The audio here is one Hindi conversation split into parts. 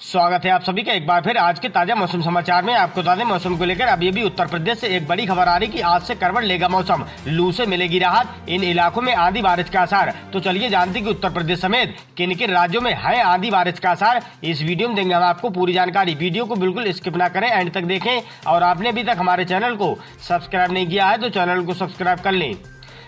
स्वागत है आप सभी का एक बार फिर आज के ताज़ा मौसम समाचार में। आपको बता दें मौसम को लेकर अभी अभी उत्तर प्रदेश से एक बड़ी खबर आ रही कि आज से करवट लेगा मौसम। लू से मिलेगी राहत, इन इलाकों में आंधी बारिश का असर तो चलिए जानते कि उत्तर प्रदेश समेत किन किन राज्यों में है आंधी बारिश का असर इस वीडियो में देंगे हम आपको पूरी जानकारी। वीडियो को बिल्कुल स्किप ना करें, एंड तक देखें। और आपने अभी तक हमारे चैनल को सब्सक्राइब नहीं किया है तो चैनल को सब्सक्राइब कर लें।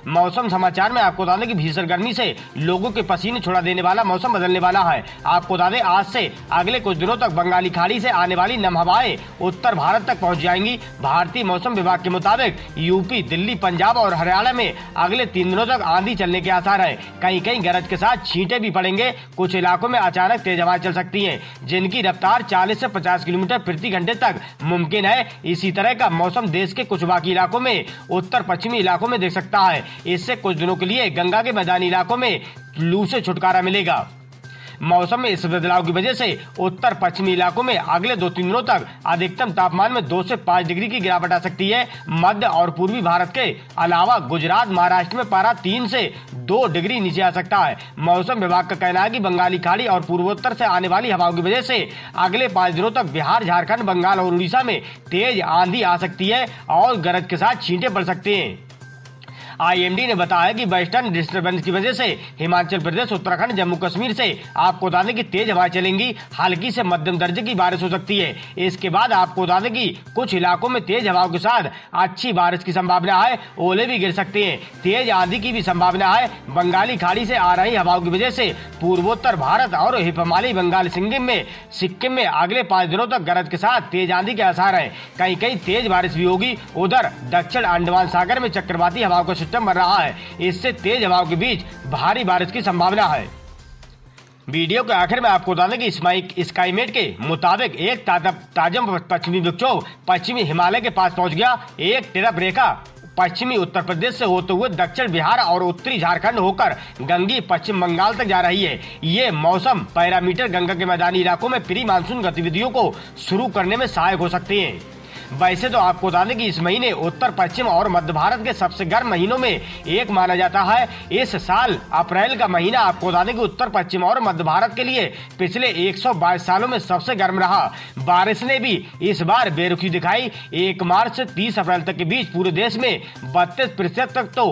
मौसम समाचार में आपको बता दें कि भीषण गर्मी से लोगों के पसीने छुड़ा देने वाला मौसम बदलने वाला है। आपको बता दें, आज से अगले कुछ दिनों तक बंगाली खाड़ी से आने वाली नम हवाएँ उत्तर भारत तक पहुँच जाएँगी। भारतीय मौसम विभाग के मुताबिक यूपी, दिल्ली, पंजाब और हरियाणा में अगले तीन दिनों तक आंधी चलने के आसार है। कहीं कहीं गरज के साथ छींटे भी पड़ेंगे। कुछ इलाकों में अचानक तेज हवाएँ चल सकती है, जिनकी रफ्तार चालीस ऐसी पचास किलोमीटर प्रति घंटे तक मुमकिन है। इसी तरह का मौसम देश के कुछ बाकी इलाकों में उत्तर पश्चिमी इलाकों में देख सकता है। इससे कुछ दिनों के लिए गंगा के मैदानी इलाकों में लू से छुटकारा मिलेगा। मौसम में इस बदलाव की वजह से उत्तर पश्चिमी इलाकों में अगले दो तीन दिनों तक अधिकतम तापमान में दो से पाँच डिग्री की गिरावट आ सकती है। मध्य और पूर्वी भारत के अलावा गुजरात, महाराष्ट्र में पारा तीन से दो डिग्री नीचे आ सकता है। मौसम विभाग का कहना है कि बंगाली खाड़ी और पूर्वोत्तर से आने वाली हवाओं की वजह से अगले पाँच दिनों तक बिहार, झारखंड, बंगाल और उड़ीसा में तेज आंधी आ सकती है और गरज के साथ छींटे पड़ सकते हैं। आईएमडी ने बताया कि वेस्टर्न डिस्टर्बेंस की वजह से हिमाचल प्रदेश, उत्तराखंड, जम्मू कश्मीर से आपको बता दें कि तेज हवाएँ चलेंगी। हल्की से मध्यम दर्जे की बारिश हो सकती है। इसके बाद आपको बता दें कि कुछ इलाकों में तेज हवाओं के साथ अच्छी बारिश की संभावना है। ओले भी गिर सकते हैं। तेज आंधी की भी संभावना है। बंगाली खाड़ी से आ रही हवाओं की वजह से पूर्वोत्तर भारत और हिमालय बंगाल सिक्किम में सिक्किम में अगले पाँच दिनों तक गरज के साथ तेज आंधी के आसार है। कहीं कहीं तेज बारिश भी होगी। उधर दक्षिण अंडमान सागर में चक्रवाती हवाओं का सिस्टम बन रहा है। इससे तेज हवाओं के बीच भारी बारिश की संभावना है। वीडियो के आखिर में आपको बता दें कि स्काईमेट के मुताबिक एक ताजम पश्चिमी विक्षोभ पश्चिमी हिमालय के पास पहुँच गया। एक टिरप रेखा पश्चिमी उत्तर प्रदेश से होते हुए दक्षिण बिहार और उत्तरी झारखंड होकर गंगी पश्चिम बंगाल तक जा रही है। ये मौसम पैरामीटर गंगा के मैदानी इलाकों में प्री मानसून गतिविधियों को शुरू करने में सहायक हो सकती हैं। वैसे तो आपको बता दें कि इस महीने उत्तर, पश्चिम और मध्य भारत के सबसे गर्म महीनों में एक माना जाता है। इस साल अप्रैल का महीना आपको बता दें कि उत्तर, पश्चिम और मध्य भारत के लिए पिछले 122 सालों में सबसे गर्म रहा। बारिश ने भी इस बार बेरुखी दिखाई। एक मार्च से तीस अप्रैल तक के बीच पूरे देश में बत्तीस प्रतिशत तक तो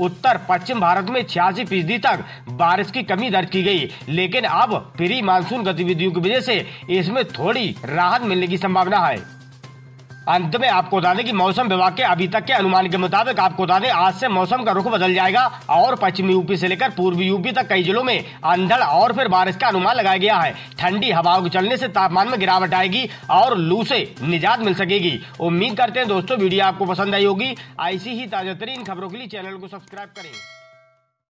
उत्तर, पश्चिम भारत में छियासी फ़ीसदी तक बारिश की कमी दर्ज की गई। लेकिन अब प्री मानसून गतिविधियों की वजह से इसमें थोड़ी राहत मिलने की संभावना है। अंत में आपको बता दें कि मौसम विभाग के अभी तक के अनुमान के मुताबिक आपको बता दें, आज से मौसम का रुख बदल जाएगा और पश्चिमी यूपी से लेकर पूर्वी यूपी तक कई जिलों में अंधड़ और फिर बारिश का अनुमान लगाया गया है। ठंडी हवाओं के चलने से तापमान में गिरावट आएगी और लू से निजात मिल सकेगी। उम्मीद करते हैं दोस्तों, वीडियो आपको पसंद आई होगी। ऐसी ही ताज़ा खबरों के लिए चैनल को सब्सक्राइब करें।